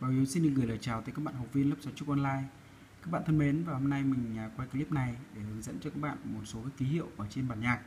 Bảo Hiếu xin được gửi lời chào tới các bạn học viên lớp giáo trúc online. Các bạn thân mến, và hôm nay mình à, quay clip này để hướng dẫn cho các bạn một số cái ký hiệu ở trên bản nhạc.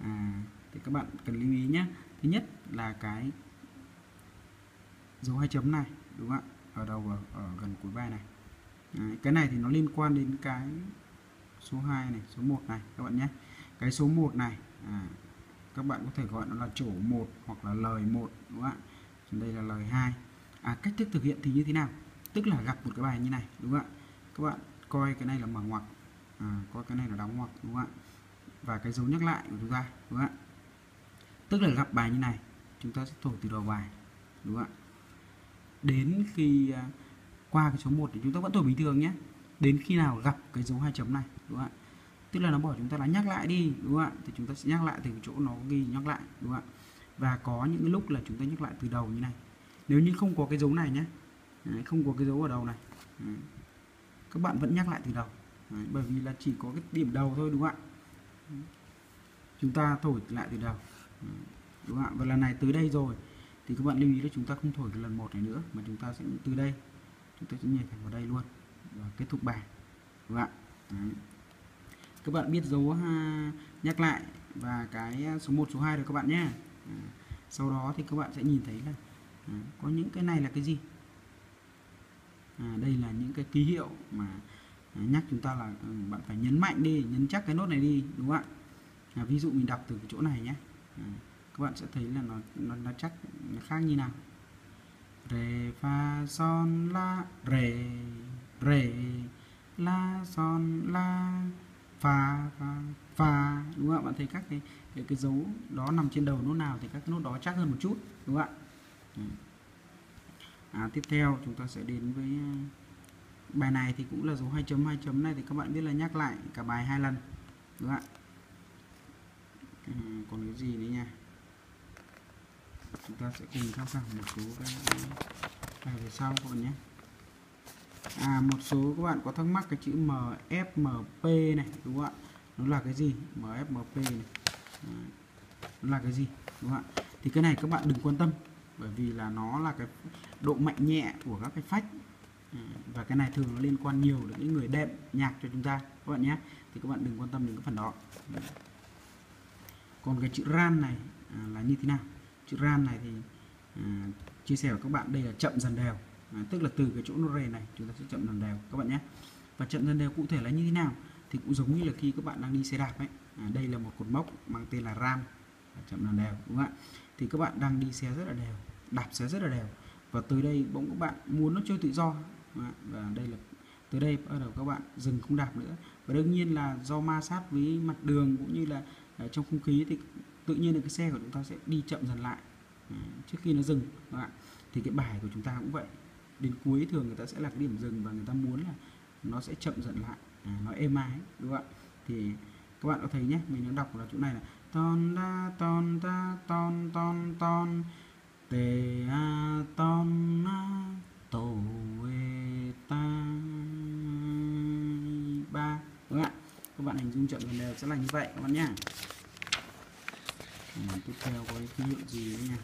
À, thì các bạn cần lưu ý nhé. Thứ nhất là cái dấu hai chấm này, đúng không ạ? Ở đầu ở, ở gần cuối bài này. Đấy, cái này thì nó liên quan đến cái số 2 này, số 1 này các bạn nhé. Cái số 1 này à, các bạn có thể gọi nó là chỗ 1 hoặc là lời 1 đúng không ạ? Đây là lời 2 à, cách thức thực hiện thì như thế nào? Tức là gặp một cái bài như này đúng không ạ? Các bạn coi cái này là mở ngoặc. À, coi cái này là đóng ngoặc đúng không ạ? Và cái dấu nhắc lại của chúng ta đúng không ạ? Tức là gặp bài như này chúng ta sẽ thổi từ đầu bài đúng không ạ? Đến khi à, qua cái số 1 thì chúng ta vẫn thổi bình thường nhé. Đến khi nào gặp cái dấu hai chấm này đúng không ạ? Tức là nó bỏ chúng ta là nhắc lại đi đúng không ạ? Thì chúng ta sẽ nhắc lại từ chỗ nó ghi nhắc lại đúng không ạ? Và có những lúc là chúng ta nhắc lại từ đầu như này nếu như không có cái dấu này nhé. Đấy, không có cái dấu ở đầu này. Đấy. các bạn vẫn nhắc lại từ đầu. Đấy, bởi vì là chỉ có cái điểm đầu thôi đúng không ạ? Chúng ta thổi lại từ đầu. Đúng không ạ? Và lần này tới đây rồi thì các bạn lưu ý là chúng ta không thổi cái lần một này nữa mà chúng ta sẽ từ đây. Chúng ta sẽ nhảy thẳng vào đây luôn và kết thúc bài. Đúng không ạ? Đấy. các bạn biết dấu ha, nhắc lại và cái số 1 số 2 rồi các bạn nhé. Sau đó thì các bạn sẽ nhìn thấy là à, có những cái này là cái gì? À, đây là những cái ký hiệu mà à, nhắc chúng ta là ừ, bạn phải nhấn mạnh đi nhấn chắc cái nốt này đi đúng không ạ? À, ví dụ mình đọc từ cái chỗ này nhé. À, các bạn sẽ thấy là nó nó, nó chắc nó khác như nào? Rê fa son la rê rê la son la fa fa fa đúng không ạ? Bạn thấy các cái cái, cái dấu đó nằm trên đầu nốt nào thì các cái nốt đó chắc hơn một chút đúng không ạ? À, tiếp theo chúng ta sẽ đến với à, bài này thì cũng là dấu 2 chấm 2 chấm này thì các bạn biết là nhắc lại cả bài hai lần đúng không ạ? À, còn cái gì nữa nha? Chúng ta sẽ cùng tham khảo một số cái à, bài về sau các bạn nhé. À một số các bạn có thắc mắc cái chữ MFMP này đúng không ạ? Nó là cái gì? MFMP này. À, nó là cái gì đúng không ạ? Thì cái này các bạn đừng quan tâm bởi vì là nó là cái độ mạnh nhẹ của các cái phách. Ừ, và cái này thường nó liên quan nhiều đến những người đệm nhạc cho chúng ta các bạn nhé. Thì các bạn đừng quan tâm đến cái phần đó. Còn cái chữ ran này à, là như thế nào? Chữ ran này thì à, chia sẻ với các bạn đây là chậm dần đều. À, tức là từ cái chỗ nốt rề này chúng ta sẽ chậm dần đều các bạn nhé. Và chậm dần đều cụ thể là như thế nào thì cũng giống như là khi các bạn đang đi xe đạp ấy. À, đây là một cột mốc mang tên là ram chậm dần đều đúng không ạ? Thì các bạn đang đi xe rất là đều đạp xe rất là đều. Và tới đây bỗng các bạn muốn nó chơi tự do. Và đây là tới đây bắt đầu các bạn dừng không đạp nữa. Và đương nhiên là do ma sát với mặt đường cũng như là à, trong không khí thì tự nhiên là cái xe của chúng ta sẽ đi chậm dần lại. Ờ, trước khi nó dừng các bạn. Thì cái bài của chúng ta cũng vậy. Đến cuối thường người ta sẽ là cái điểm dừng và người ta muốn là nó sẽ chậm dần lại. À, nó êm ái đúng không ạ? Thì các bạn có thấy nhé mình đang đọc là chỗ này là ton da ton da ton ton ton te a ton na tổ e ta. Ba. Đúng ạ? Các bạn hình dung chậm dần đều sẽ là như vậy các bạn nhé tiếp theo có cái ký hiệu gì nữa nha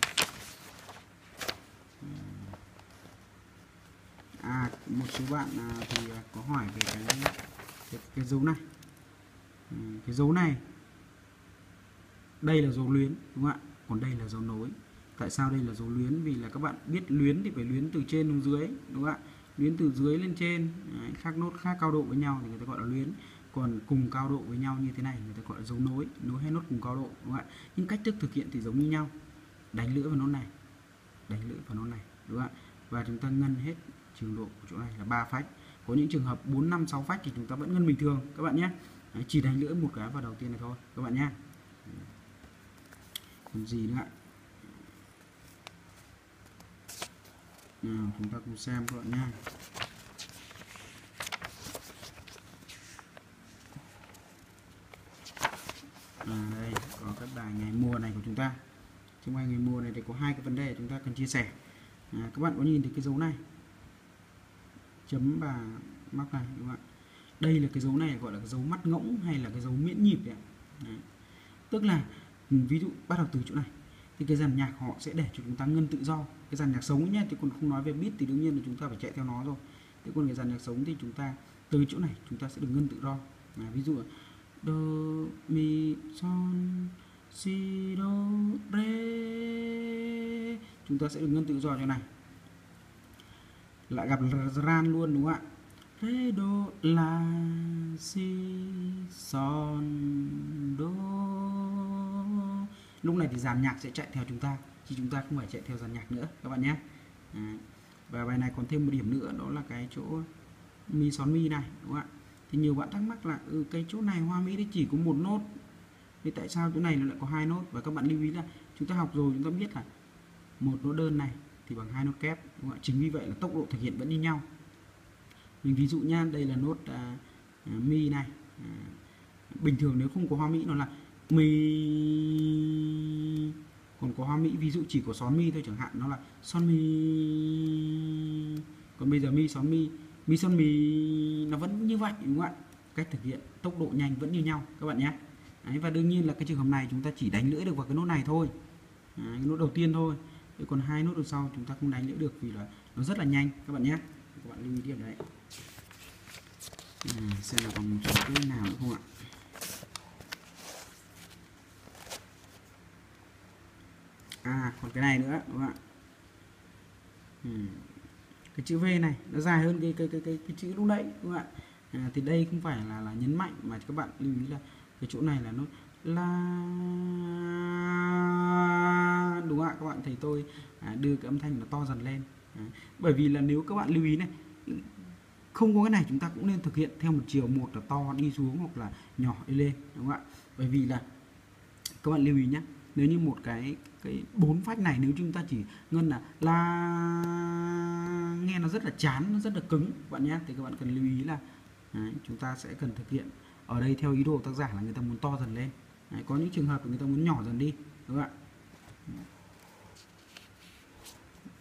à, à một số bạn à, thì à, có hỏi về cái cái, cái dấu này. Ừ, cái dấu này đây là dấu luyến đúng không ạ? Còn đây là dấu nối. Tại sao đây là dấu luyến? Vì là các bạn biết luyến thì phải luyến từ trên xuống dưới đúng không ạ? Luyến từ dưới lên trên Đấy, khác nốt khác cao độ với nhau thì người ta gọi là luyến. Còn cùng cao độ với nhau như thế này người ta gọi là dấu nối nối hai nốt cùng cao độ đúng không ạ? Nhưng cách thức thực hiện thì giống như nhau. Đánh lưỡi vào nốt này đánh lưỡi vào nốt này đúng không ạ? Và chúng ta ngân hết trường độ của chỗ này là ba phách. Có những trường hợp 4 5 6 phách thì chúng ta vẫn ngân bình thường các bạn nhé. Đấy, chỉ đánh lưỡi một cái vào đầu tiên này thôi các bạn nhé còn gì nữa ạ? Nào chúng ta cùng xem các bạn nha. À, đây có các bài ngày mùa này của chúng ta. Trong bài ngày mùa này thì có hai cái vấn đề chúng ta cần chia sẻ. À, các bạn có nhìn thấy cái dấu này? Chấm và móc này đúng không ạ? Đây là cái dấu này gọi là cái dấu mắt ngỗng hay là cái dấu miễn nhịp đấy, đấy. tức là Ừ, ví dụ bắt đầu từ chỗ này. Thì cái dàn nhạc họ sẽ để cho chúng ta ngân tự do. Cái dàn nhạc sống nhé thì còn không nói về beat thì đương nhiên là chúng ta phải chạy theo nó rồi. Thế còn cái dàn nhạc sống thì chúng ta từ chỗ này chúng ta sẽ được ngân tự do. À, ví dụ do mi son si do re chúng ta sẽ được ngân tự do chỗ này. Lại gặp ran luôn đúng không ạ? Re do la si son lúc này thì dàn nhạc sẽ chạy theo chúng ta chứ chúng ta không phải chạy theo dàn nhạc nữa các bạn nhé. À, và bài này còn thêm một điểm nữa đó là cái chỗ mi xón mi này đúng không ạ? Thì nhiều bạn thắc mắc là ừ, cái chỗ này hoa mỹ thì chỉ có một nốt thì tại sao chỗ này nó lại có hai nốt? Và các bạn lưu ý là chúng ta học rồi chúng ta biết là một nốt đơn này thì bằng hai nốt kép đúng không ạ? Chính vì vậy là tốc độ thực hiện vẫn như nhau. Mình ví dụ nha đây là nốt à, à, mi này. À, bình thường nếu không có hoa mỹ nó là mi còn có hoa mỹ ví dụ chỉ có xón mi thôi chẳng hạn nó là son mi. Còn bây giờ mi xón mi mi son mi nó vẫn như vậy đúng không ạ? Cách thực hiện tốc độ nhanh vẫn như nhau các bạn nhé. Đấy, và đương nhiên là cái trường hợp này chúng ta chỉ đánh lưỡi được vào cái nốt này thôi. Đấy, cái nốt đầu tiên thôi. Thế còn hai nốt đằng sau chúng ta không đánh lưỡi được vì là nó rất là nhanh các bạn nhé. Các bạn lưu ý điểm đấy. À, xem là còn một số cái nào nữa không ạ à còn cái này nữa đúng không ạ? Cái chữ V này nó dài hơn cái cái cái cái, cái chữ lúc nãy đúng không ạ? À, thì đây không phải là là nhấn mạnh mà các bạn lưu ý là cái chỗ này là nó là đúng không ạ? Các bạn thấy tôi à, đưa cái âm thanh nó to dần lên. À, bởi vì là nếu các bạn lưu ý này không có cái này chúng ta cũng nên thực hiện theo một chiều một là to đi xuống hoặc là nhỏ đi lên đúng không ạ? Bởi vì là các bạn lưu ý nhé nếu như một cái cái bốn phách này nếu chúng ta chỉ ngân à, là la nghe nó rất là chán nó rất là cứng các bạn nhé thì các bạn cần lưu ý là đấy, chúng ta sẽ cần thực hiện. Ở đây theo ý đồ tác giả là người ta muốn to dần lên. Đấy, có những trường hợp người ta muốn nhỏ dần đi đúng không ạ?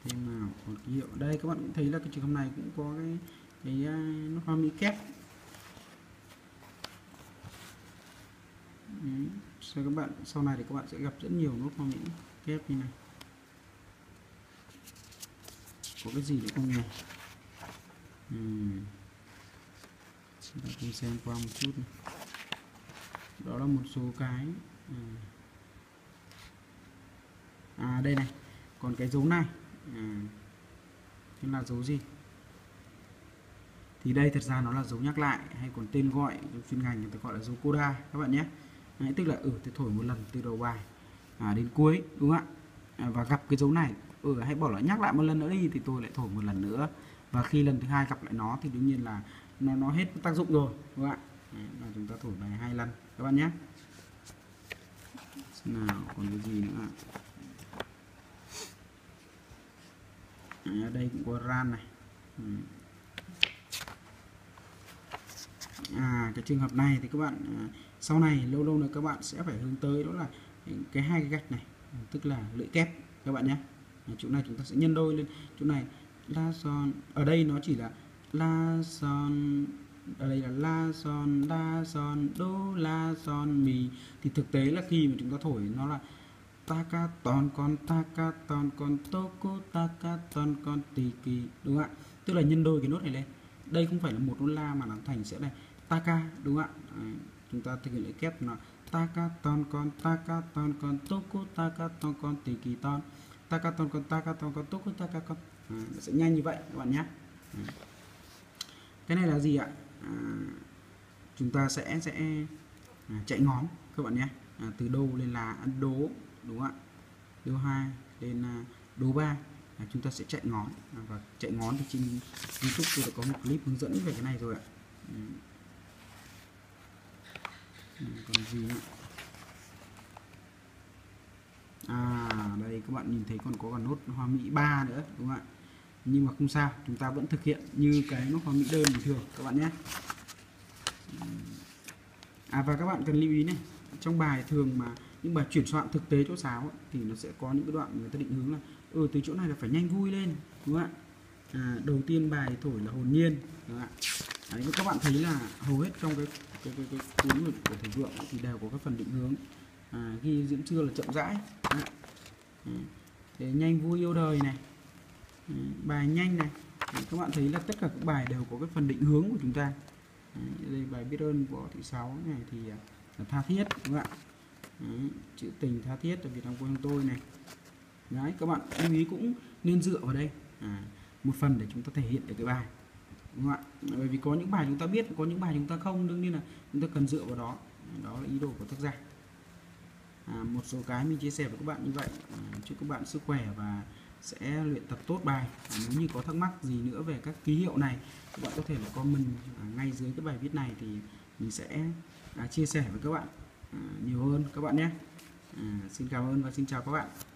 Thêm nào một ký hiệu. Đây các bạn cũng thấy là cái trường hợp này cũng có cái cái à, nó hoa mỹ kép. Đấy. Sau các bạn. Sau này thì các bạn sẽ gặp rất nhiều nốt hoa mỹ kép như này. Có cái gì nữa không nhỉ? Uhm. chúng ta cùng xem qua một chút này. đó là một số cái à, à đây này. Còn cái dấu này. À, là dấu gì? Thì đây thật ra nó là dấu nhắc lại hay còn tên gọi chuyên ngành người ta gọi là dấu coda các bạn nhé. Đấy, tức là ừ tôi thổi một lần từ đầu bài à, đến cuối đúng không ạ? À, và gặp cái dấu này ừ hãy bỏ lại nhắc lại một lần nữa đi thì tôi lại thổi một lần nữa. Và khi lần thứ hai gặp lại nó thì đương nhiên là nó nó hết tác dụng rồi đúng không ạ? Đấy, chúng ta thổi bài hai lần các bạn nhé. Nào còn cái gì nữa ạ? À, đây cũng có ran này. Ừ. à cái trường hợp này thì các bạn à, sau này lâu lâu nữa các bạn sẽ phải hướng tới đó là cái hai cái gạch này, tức là lưỡi kép các bạn nhé. Chỗ này chúng ta sẽ nhân đôi lên. Chỗ này la son, ở đây nó chỉ là la son, ở đây là la son la son, đô la son, mì. Thì thực tế là khi mà chúng ta thổi nó là taka ton con taka ton con toko taka ton con tì kỳ, đúng không ạ? Tức là nhân đôi cái nốt này lên. Đây không phải là một nốt la mà nó thành sẽ là taka đúng không ạ? Chúng ta thực hiện lễ kép là takaton con takaton con toku takaton con tiki ton takaton con takaton con toku takaton à, nó sẽ nhanh như vậy các bạn nhé. À. cái này là gì ạ? À, chúng ta sẽ sẽ à, chạy ngón các bạn nhé. À, từ đô lên là đố đúng không ạ? Đô hai lên à, đố ba. À, chúng ta sẽ chạy ngón. À, và chạy ngón thì trên youtube tôi đã có một clip hướng dẫn về cái này rồi ạ. À. Còn gì nữa? À đây các bạn nhìn thấy còn có cả nốt hoa mỹ 3 nữa đúng không ạ? Nhưng mà không sao chúng ta vẫn thực hiện như cái nốt hoa mỹ đơn bình thường các bạn nhé. À và các bạn cần lưu ý này trong bài thường mà những bài chuyển soạn thực tế chỗ sáo ấy, thì nó sẽ có những cái đoạn người ta định hướng là ừ từ chỗ này là phải nhanh vui lên đúng không ạ? À, đầu tiên bài thổi là hồn nhiên đúng không ạ? Đấy, các bạn thấy là hầu hết trong cái cái, cái, cái cuốn của thầy vượng thì đều có cái phần định hướng. À, ghi diễn chưa là chậm rãi. Để ừ. nhanh vui yêu đời này. Ừ, bài nhanh này. Đấy, các bạn thấy là tất cả các bài đều có cái phần định hướng của chúng ta. Đấy, đây bài biết ơn của thị sáu này thì à, là tha thiết các bạn Đấy, chữ tình tha thiết ở Việt Nam quê hương tôi này. Đấy, các bạn lưu ý cũng nên dựa vào đây. À, một phần để chúng ta thể hiện được cái bài đúng không ạ? Bởi vì có những bài chúng ta biết có những bài chúng ta không đương nhiên là chúng ta cần dựa vào đó. Đó là ý đồ của tác giả. À, một số cái mình chia sẻ với các bạn như vậy. À, chúc các bạn sức khỏe và sẽ luyện tập tốt bài. À, nếu như có thắc mắc gì nữa về các ký hiệu này các bạn có thể là comment à, ngay dưới cái bài viết này thì mình sẽ à, chia sẻ với các bạn à, nhiều hơn các bạn nhé. À, xin cảm ơn và xin chào các bạn.